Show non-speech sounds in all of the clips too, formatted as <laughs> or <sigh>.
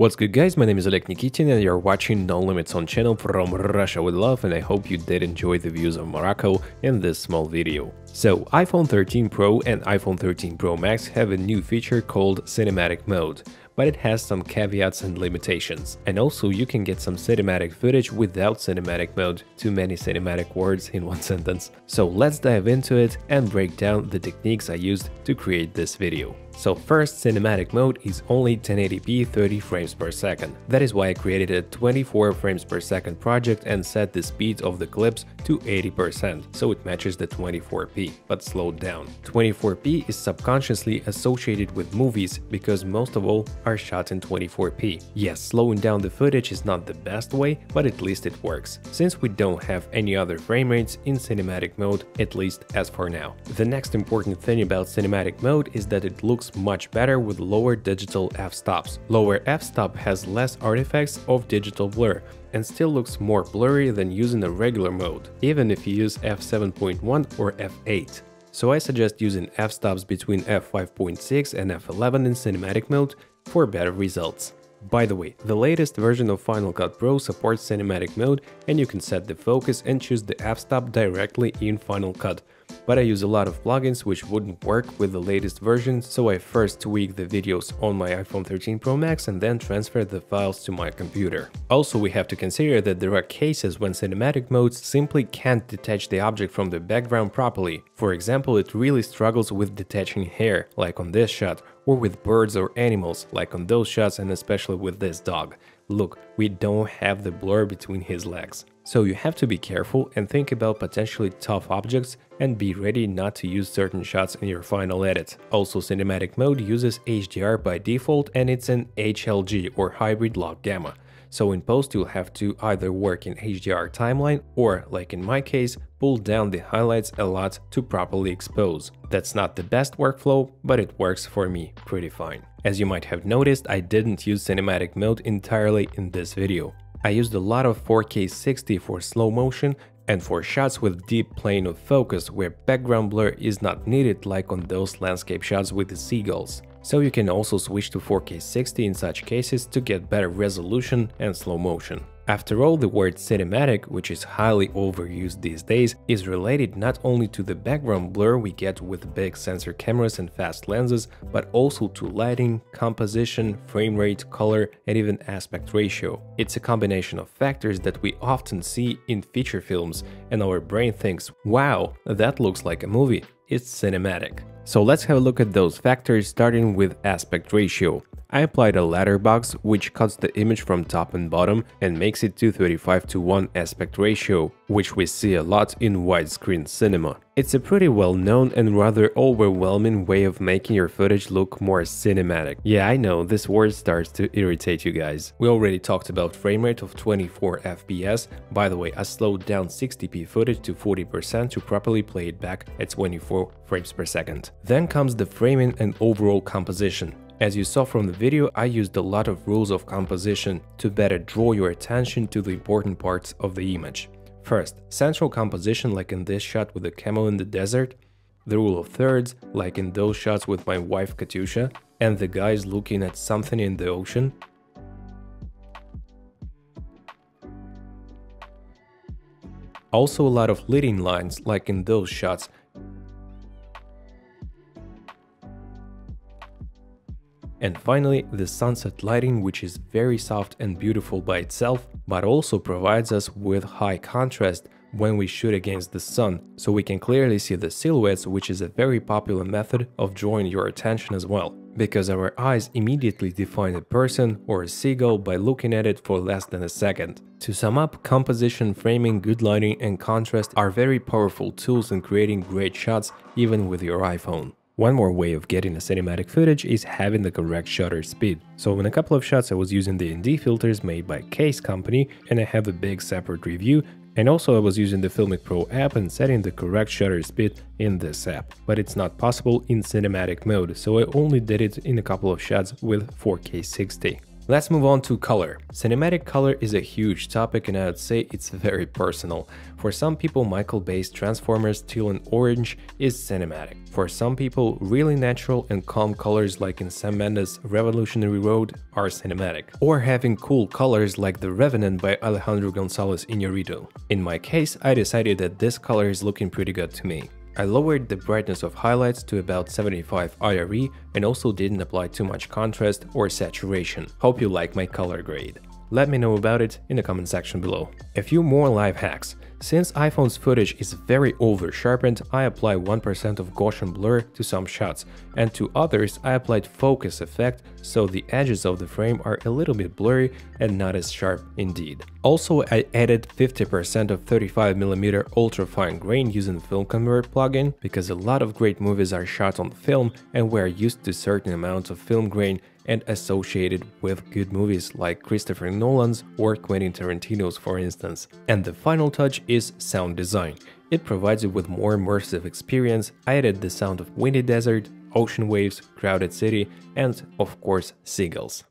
What's good guys, my name is Oleg Nikitin and you're watching No Limits on channel from Russia with love and I hope you did enjoy the views of Morocco in this small video. So iPhone 13 Pro and iPhone 13 Pro Max have a new feature called Cinematic Mode but it has some caveats and limitations. And also you can get some cinematic footage without cinematic mode, too many cinematic words in one <laughs> sentence. So let's dive into it and break down the techniques I used to create this video. So first, cinematic mode is only 1080p 30 frames per second. That is why I created a 24 frames per second project and set the speed of the clips to 80%, so it matches the 24p, but slowed down. 24p is subconsciously associated with movies because most of all are shot in 24p. Yes, slowing down the footage is not the best way, but at least it works, since we don't have any other frame rates in cinematic mode, at least as for now. The next important thing about cinematic mode is that it looks much better with lower digital f-stops. Lower f-stop has less artifacts of digital blur and still looks more blurry than using a regular mode, even if you use f7.1 or f8. So I suggest using f-stops between f5.6 and f11 in cinematic mode for better results. By the way, the latest version of Final Cut Pro supports cinematic mode and you can set the focus and choose the f-stop directly in Final Cut, but I use a lot of plugins which wouldn't work with the latest version, so I first tweak the videos on my iPhone 13 Pro Max and then transfer the files to my computer. Also, we have to consider that there are cases when cinematic modes simply can't detach the object from the background properly. For example, it really struggles with detaching hair, like on this shot, or with birds or animals, like on those shots and especially with this dog. Look, we don't have the blur between his legs. So you have to be careful and think about potentially tough objects and be ready not to use certain shots in your final edit. Also cinematic mode uses HDR by default and it's an HLG or hybrid log gamma. So in post you'll have to either work in HDR timeline or, like in my case, pull down the highlights a lot to properly expose. That's not the best workflow, but it works for me pretty fine. As you might have noticed, I didn't use cinematic mode entirely in this video. I used a lot of 4K 60 for slow motion and for shots with deep plane of focus where background blur is not needed like on those landscape shots with the seagulls. So you can also switch to 4K 60 in such cases to get better resolution and slow motion. After all, the word cinematic, which is highly overused these days, is related not only to the background blur we get with big sensor cameras and fast lenses, but also to lighting, composition, frame rate, color, and even aspect ratio. It's a combination of factors that we often see in feature films, and our brain thinks, wow, that looks like a movie, it's cinematic. So let's have a look at those factors starting with aspect ratio. I applied a letterbox which cuts the image from top and bottom and makes it 235 to 1 aspect ratio, which we see a lot in widescreen cinema. It's a pretty well known and rather overwhelming way of making your footage look more cinematic. Yeah, I know, this word starts to irritate you guys. We already talked about frame rate of 24 FPS. By the way, I slowed down 60p footage to 40% to properly play it back at 24 frames per second. Then comes the framing and overall composition. As you saw from the video, I used a lot of rules of composition to better draw your attention to the important parts of the image. First, central composition like in this shot with the camel in the desert, the rule of thirds like in those shots with my wife Katyusha, and the guys looking at something in the ocean. Also a lot of leading lines like in those shots And finally, the sunset lighting which is very soft and beautiful by itself, but also provides us with high contrast when we shoot against the sun, so we can clearly see the silhouettes which is a very popular method of drawing your attention as well, because our eyes immediately define a person or a seagull by looking at it for less than a second. To sum up, composition, framing, good lighting and contrast are very powerful tools in creating great shots even with your iPhone. One more way of getting a cinematic footage is having the correct shutter speed. So in a couple of shots I was using the ND filters made by Case Company and I have a big separate review and also I was using the Filmic Pro app and setting the correct shutter speed in this app, but it's not possible in cinematic mode, so I only did it in a couple of shots with 4K 60. Let's move on to color. Cinematic color is a huge topic and I would say it's <laughs> very personal. For some people, Michael Bay's Transformers Teal and Orange is cinematic. For some people, really natural and calm colors like in Sam Mendes' Revolutionary Road are cinematic. Or having cool colors like The Revenant by Alejandro Gonzalez Iñárritu. In my case, I decided that this color is looking pretty good to me. I lowered the brightness of highlights to about 75 IRE and also didn't apply too much contrast or saturation. Hope you like my color grade. Let me know about it in the comment section below. A few more life hacks. Since iPhone's footage is very over-sharpened, I apply 1% of Gaussian blur to some shots, and to others I applied focus effect so the edges of the frame are a little bit blurry and not as sharp indeed. Also I added 50% of 35mm ultra-fine grain using the FilmConvert plugin because a lot of great movies are shot on film and we're used to certain amounts of film grain and associated with good movies like Christopher Nolan's or Quentin Tarantino's for instance. And the final touch is sound design. It provides you with more immersive experience. I added the sound of windy desert, ocean waves, crowded city, and of course seagulls.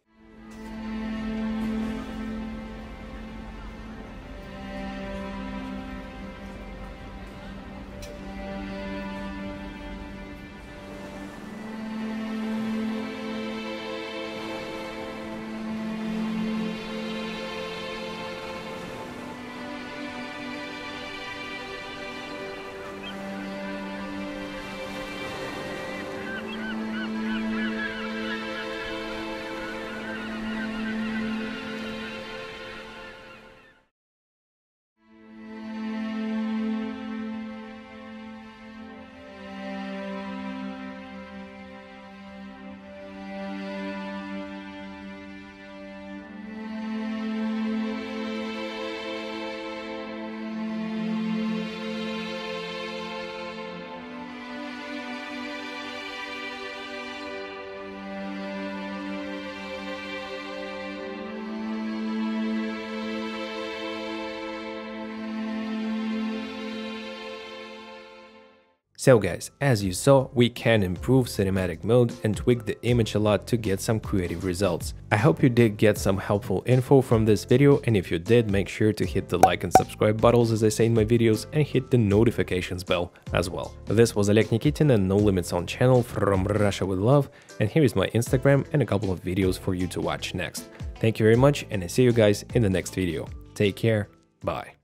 So guys, as you saw, we can improve cinematic mode and tweak the image a lot to get some creative results. I hope you did get some helpful info from this video and if you did, make sure to hit the like and subscribe buttons as I say in my videos and hit the notifications bell as well. This was Oleg Nikitin and No Limits on channel from Russia with Love and here is my Instagram and a couple of videos for you to watch next. Thank you very much and I see you guys in the next video. Take care, bye.